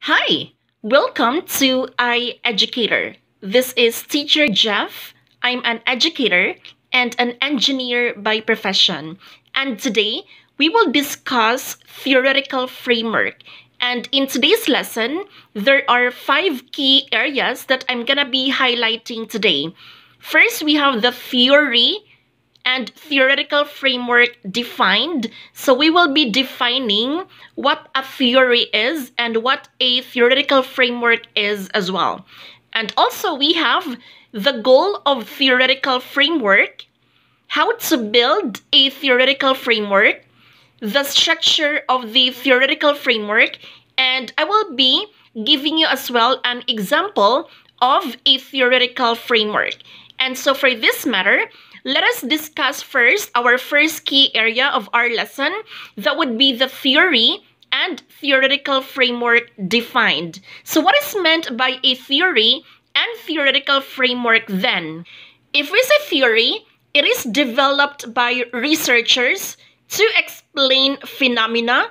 Hi, welcome to iEducator. This is Teacher Jeff. I'm an educator and an engineer by profession. And today we will discuss theoretical framework. And in today's lesson, there are five key areas that I'm gonna be highlighting today. First, we have the theory and theoretical framework defined. So we will be defining what a theory is and what a theoretical framework is as well. And also we have the goal of theoretical framework, how to build a theoretical framework, the structure of the theoretical framework, and I will be giving you as well an example of a theoretical framework. And so for this matter, let us discuss first our first key area of our lesson. That would be the theory and theoretical framework defined. So what is meant by a theory and theoretical framework then? If we say theory, it is developed by researchers to explain phenomena,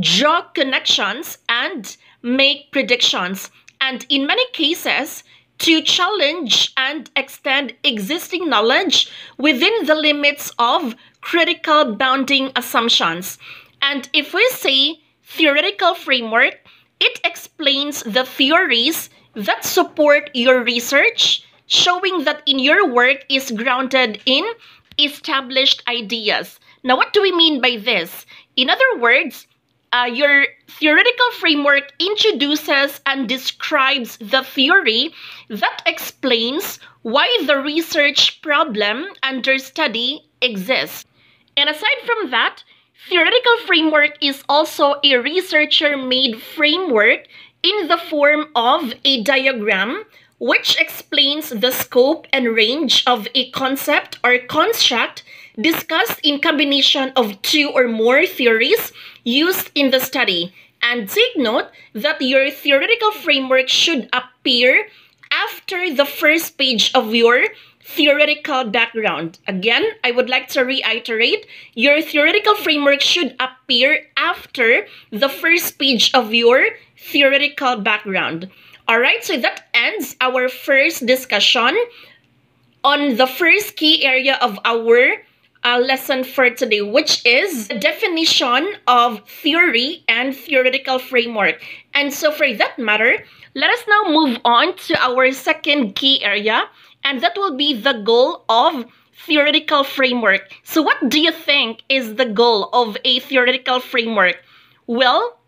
draw connections, and make predictions. And in many cases, to challenge and extend existing knowledge within the limits of critical bounding assumptions. And if we say theoretical framework, it explains the theories that support your research, showing that in your work is grounded in established ideas. Now, what do we mean by this? In other words, uh, your theoretical framework introduces and describes the theory that explains why the research problem under study exists. And aside from that, theoretical framework is also a researcher-made framework in the form of a diagram which explains the scope and range of a concept or construct discussed in combination of two or more theories used in the study. And take note that your theoretical framework should appear after the first page of your theoretical background. Again, I would like to reiterate, your theoretical framework should appear after the first page of your theoretical background. Alright, so that ends our first discussion on the first key area of our uh, lesson for today, which is the definition of theory and theoretical framework. And so for that matter, let us now move on to our second key area, and that will be the goal of theoretical framework. So what do you think is the goal of a theoretical framework? Well,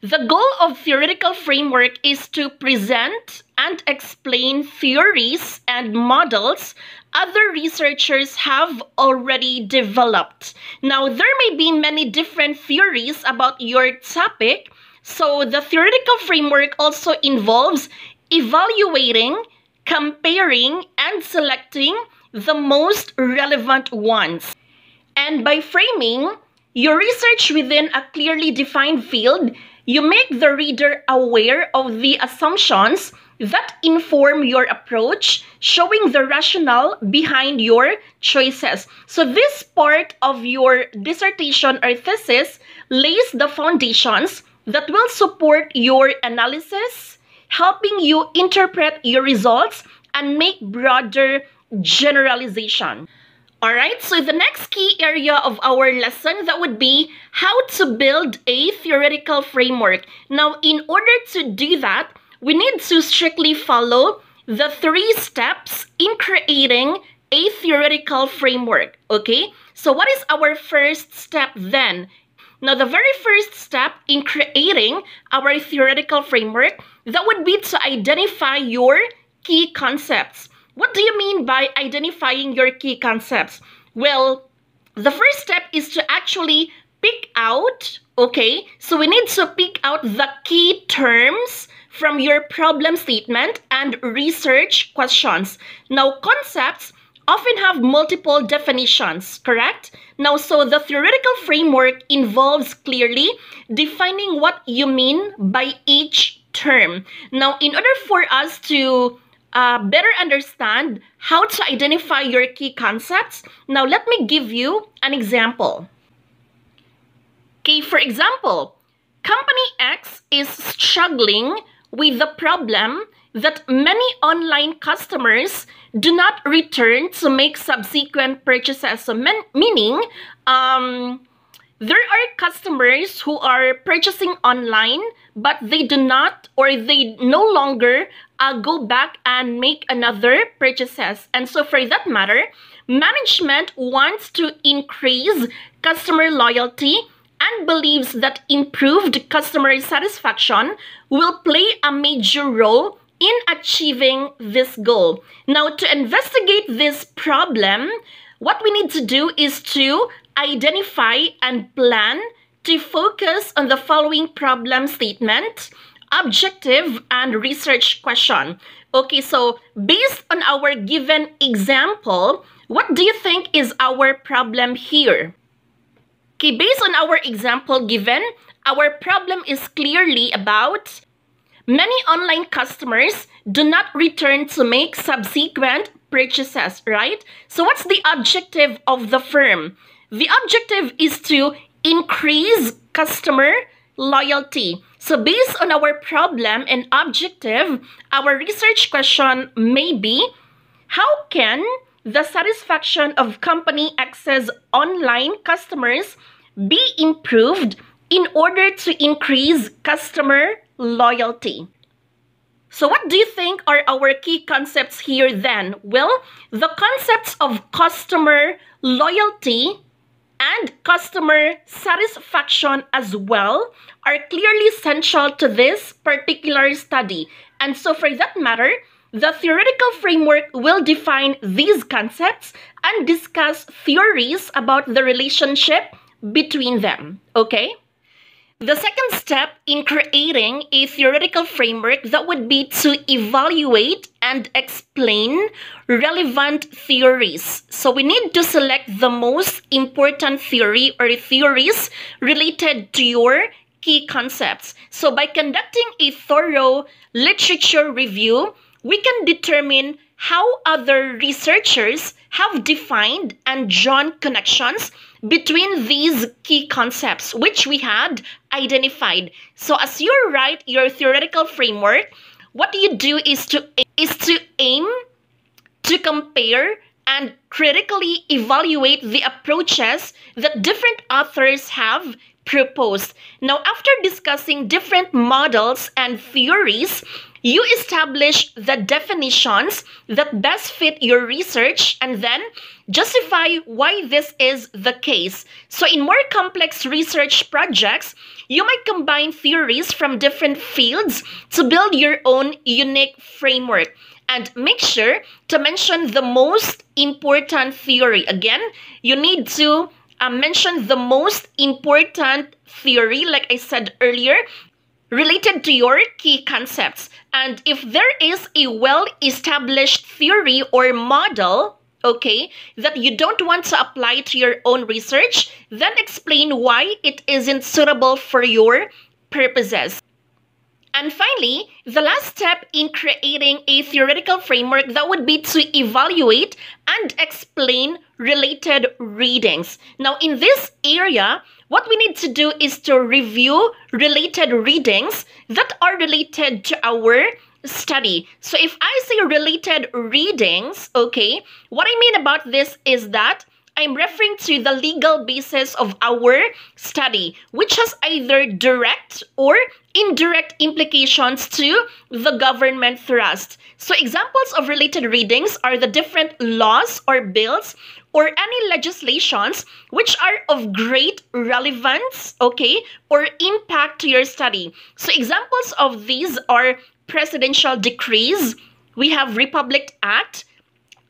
the goal of theoretical framework is to present and explain theories and models other researchers have already developed. Now, there may be many different theories about your topic, so the theoretical framework also involves evaluating, comparing, and selecting the most relevant ones. And by framing your research within a clearly defined field, you make the reader aware of the assumptions that inform your approach, showing the rationale behind your choices. So this part of your dissertation or thesis lays the foundations that will support your analysis, helping you interpret your results and make broader generalization. Alright, so the next key area of our lesson that would be how to build a theoretical framework. Now, in order to do that, we need to strictly follow the three steps in creating a theoretical framework, okay? So what is our first step then? Now, the very first step in creating our theoretical framework, that would be to identify your key concepts. What do you mean by identifying your key concepts? Well, the first step is to actually pick out, okay? So we need to pick out the key terms from your problem statement and research questions. Now, concepts often have multiple definitions, correct? Now, so the theoretical framework involves clearly defining what you mean by each term. Now, in order for us to uh, better understand how to identify your key concepts, now let me give you an example. Okay, for example, company X is struggling with the problem that many online customers do not return to make subsequent purchases. So, meaning, um, there are customers who are purchasing online, but they do not or they no longer uh, go back and make another purchases. And so, for that matter, management wants to increase customer loyalty and believes that improved customer satisfaction will play a major role in achieving this goal. Now, to investigate this problem, what we need to do is to identify and plan to focus on the following problem statement, objective, and research question. Okay, so based on our given example, what do you think is our problem here? Okay, based on our example given, our problem is clearly about many online customers do not return to make subsequent purchases, right? So what's the objective of the firm? The objective is to increase customer loyalty. So based on our problem and objective, our research question may be, how can the satisfaction of company X's online customers be improved in order to increase customer loyalty. So what do you think are our key concepts here then? Well, the concepts of customer loyalty and customer satisfaction as well are clearly central to this particular study. And so for that matter, the theoretical framework will define these concepts and discuss theories about the relationship between them, okay? The second step in creating a theoretical framework that would be to evaluate and explain relevant theories. So we need to select the most important theory or theories related to your key concepts. So by conducting a thorough literature review, we can determine how other researchers have defined and drawn connections between these key concepts which we had identified. So as you write your theoretical framework, what you do is to is to aim to compare and critically evaluate the approaches that different authors have proposed. Now, after discussing different models and theories, you establish the definitions that best fit your research and then justify why this is the case. So, in more complex research projects, you might combine theories from different fields to build your own unique framework. And make sure to mention the most important theory. Again, you need to uh, mention the most important theory, like I said earlier, related to your key concepts. And if there is a well-established theory or model, okay, that you don't want to apply to your own research, then explain why it isn't suitable for your purposes. And finally, the last step in creating a theoretical framework that would be to evaluate and explain related readings. Now, in this area, what we need to do is to review related readings that are related to our study. So if I say related readings, okay, what I mean about this is that I'm referring to the legal basis of our study, which has either direct or indirect implications to the government thrust. So examples of related readings are the different laws or bills or any legislations which are of great relevance, okay, or impact to your study. So examples of these are presidential decrees, we have Republic Act,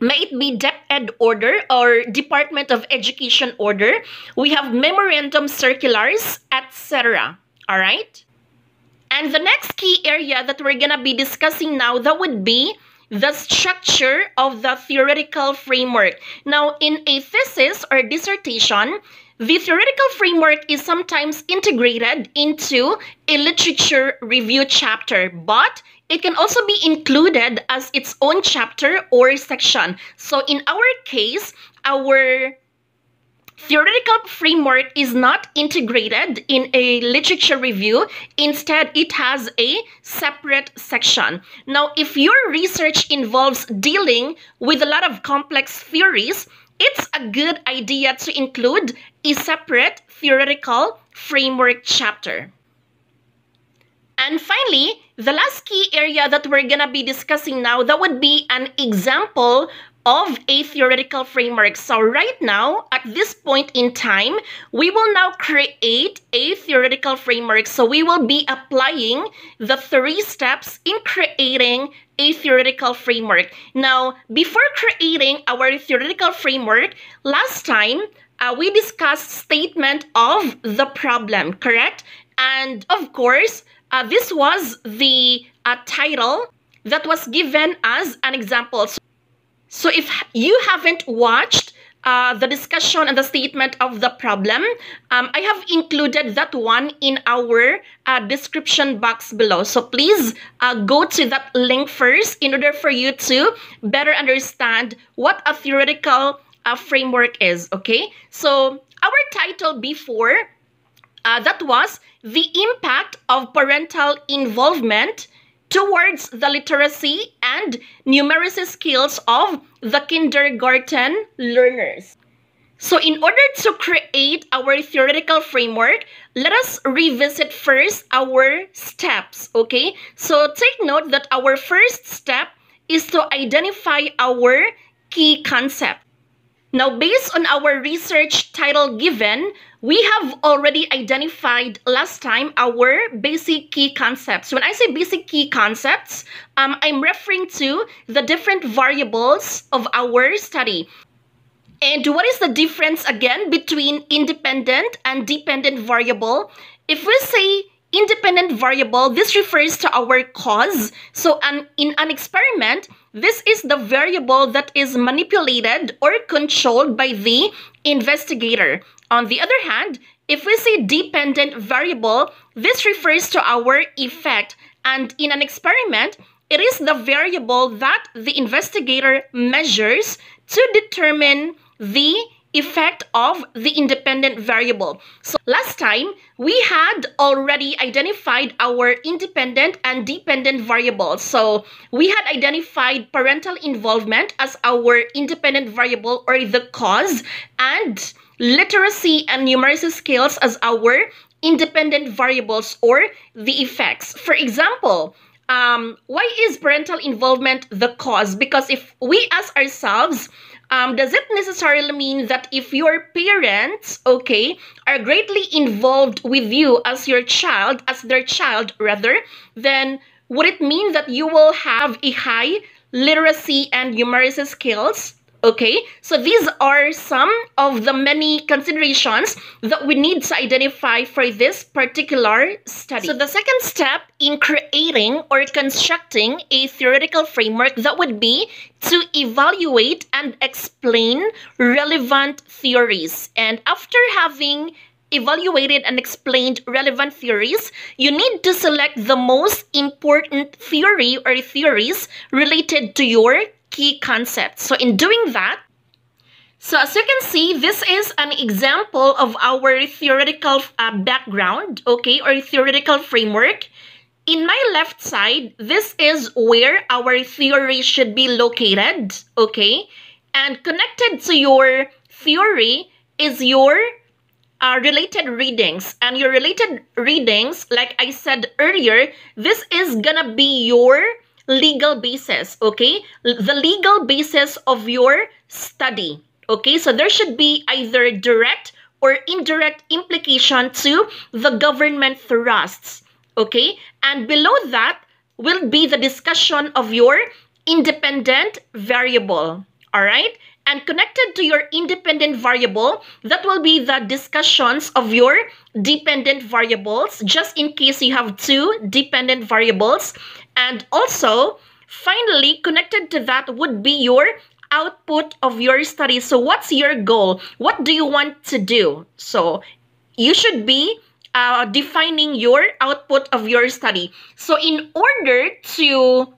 may it be DepEd order or Department of Education order. We have memorandum circulars, etc. All right? And the next key area that we're going to be discussing now, that would be the structure of the theoretical framework. Now, in a thesis or dissertation, the theoretical framework is sometimes integrated into a literature review chapter, but it can also be included as its own chapter or section. So in our case, our theoretical framework is not integrated in a literature review. Instead, it has a separate section. Now, if your research involves dealing with a lot of complex theories, it's a good idea to include a separate theoretical framework chapter. And finally, the last key area that we're going to be discussing now, that would be an example of a theoretical framework. So right now, at this point in time, we will now create a theoretical framework. So we will be applying the three steps in creating a theoretical framework. Now, before creating our theoretical framework, last time, uh, we discussed statement of the problem, correct? And of course, uh, this was the uh, title that was given as an example. So, so if you haven't watched uh, the discussion and the statement of the problem, um, I have included that one in our uh, description box below. So please uh, go to that link first in order for you to better understand what a theoretical uh, framework is, okay? So our title before, uh, that was the impact of parental involvement towards the literacy and numeracy skills of the kindergarten learners. So in order to create our theoretical framework, let us revisit first our steps, okay? So take note that our first step is to identify our key concept. Now, based on our research title given, we have already identified last time our basic key concepts. When I say basic key concepts, um, I'm referring to the different variables of our study. And what is the difference again between independent and dependent variable? If we say independent variable, this refers to our cause. So an, in an experiment, this is the variable that is manipulated or controlled by the investigator. On the other hand, if we say dependent variable, this refers to our effect. And in an experiment, it is the variable that the investigator measures to determine the effect of the independent variable. So last time, we had already identified our independent and dependent variables. So we had identified parental involvement as our independent variable or the cause and literacy and numeracy skills as our independent variables or the effects. For example, um, why is parental involvement the cause? Because if we ask ourselves, um, does it necessarily mean that if your parents, okay, are greatly involved with you as your child, as their child rather, then would it mean that you will have a high literacy and numeracy skills? Okay, so these are some of the many considerations that we need to identify for this particular study. So the second step in creating or constructing a theoretical framework that would be to evaluate and explain relevant theories. And after having evaluated and explained relevant theories, you need to select the most important theory or theories related to your key concepts. So in doing that, so as you can see, this is an example of our theoretical uh, background, okay, or theoretical framework. In my left side, this is where our theory should be located, okay? And connected to your theory is your uh, related readings. And your related readings, like I said earlier, this is gonna be your legal basis, okay? The legal basis of your study, okay? So there should be either direct or indirect implication to the government thrusts, okay? And below that will be the discussion of your independent variable, all right? And connected to your independent variable, that will be the discussions of your dependent variables, just in case you have two dependent variables. And also, finally, connected to that would be your output of your study. So what's your goal? What do you want to do? So you should be uh, defining your output of your study. So in order to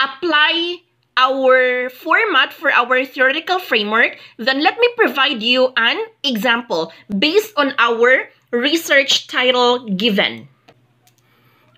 apply our format for our theoretical framework, then let me provide you an example based on our research title given.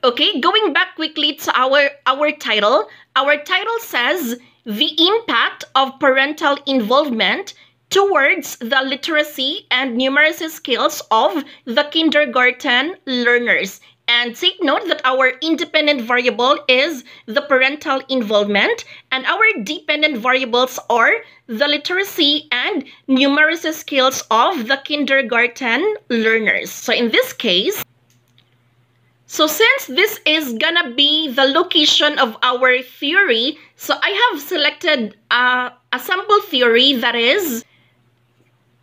Okay, going back quickly to our, our title, our title says the impact of parental involvement towards the literacy and numeracy skills of the kindergarten learners. And take note that our independent variable is the parental involvement and our dependent variables are the literacy and numeracy skills of the kindergarten learners. So in this case, so since this is gonna be the location of our theory, so I have selected uh, a sample theory that is,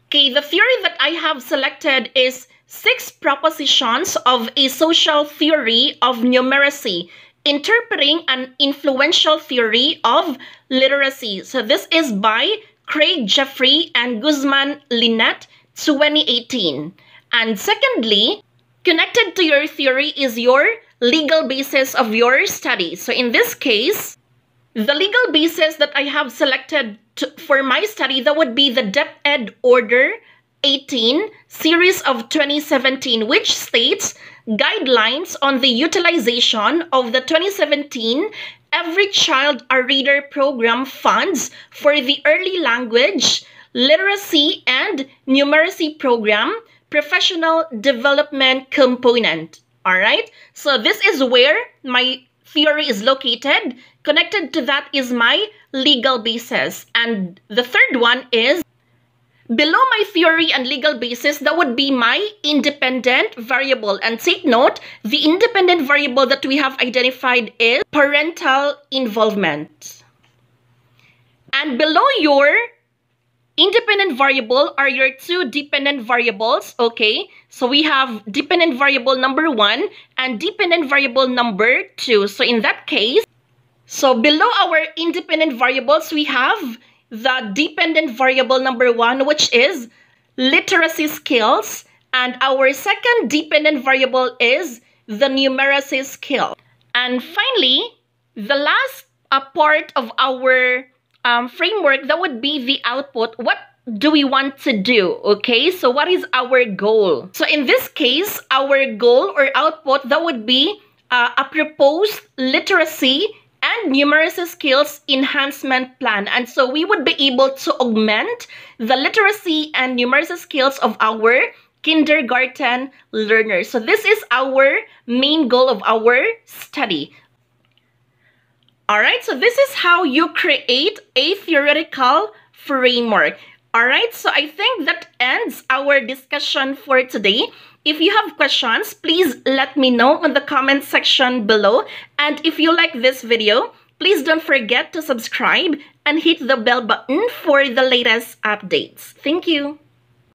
okay, the theory that I have selected is six propositions of a social theory of numeracy, interpreting an influential theory of literacy. So this is by Craig Jeffrey and Guzman Lynette, 2018. And secondly, Connected to your theory is your legal basis of your study. So in this case, the legal basis that I have selected to, for my study, that would be the DepEd Order 18 series of 2017, which states guidelines on the utilization of the 2017 Every Child a Reader program funds for the early language, literacy, and numeracy program professional development component. All right. So this is where my theory is located. Connected to that is my legal basis. And the third one is below my theory and legal basis, that would be my independent variable. And take note, the independent variable that we have identified is parental involvement. And below your independent variable are your two dependent variables, okay? So we have dependent variable number one and dependent variable number two. So in that case, so below our independent variables, we have the dependent variable number one, which is literacy skills. And our second dependent variable is the numeracy skill. And finally, the last uh, part of our um, framework, that would be the output. What do we want to do? Okay, so what is our goal? So in this case, our goal or output, that would be uh, a proposed literacy and numeracy skills enhancement plan. And so we would be able to augment the literacy and numeracy skills of our kindergarten learners. So this is our main goal of our study. Alright, so this is how you create a theoretical framework. Alright, so I think that ends our discussion for today. If you have questions, please let me know in the comment section below. And if you like this video, please don't forget to subscribe and hit the bell button for the latest updates. Thank you.